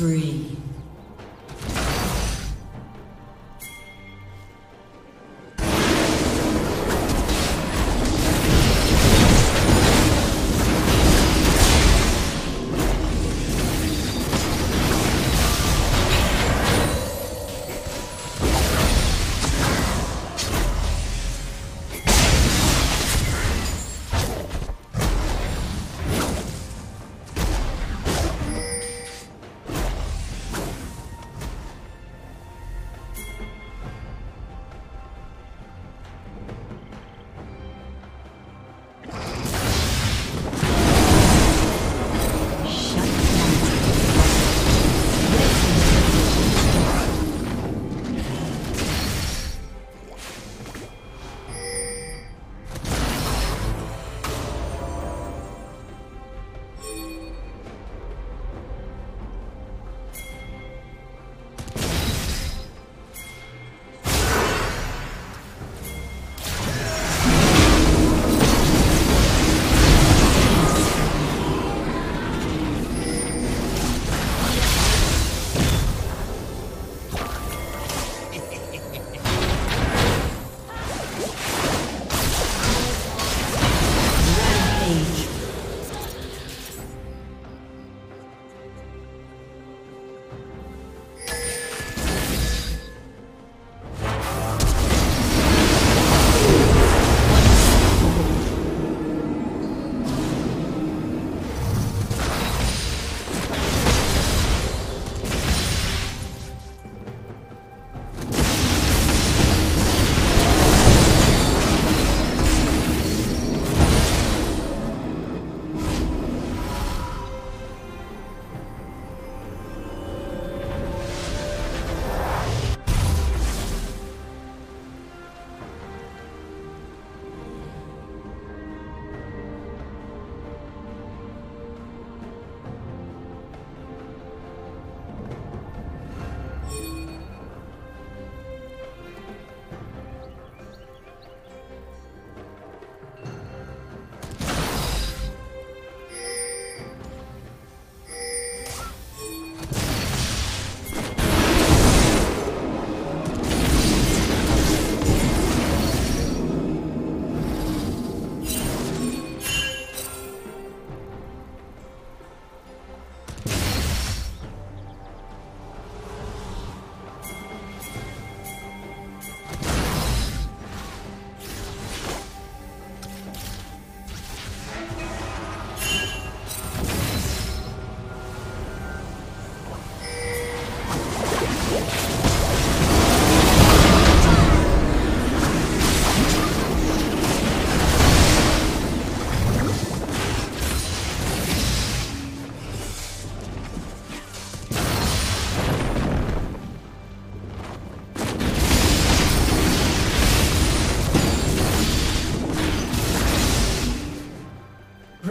Spree.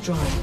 Destroyed.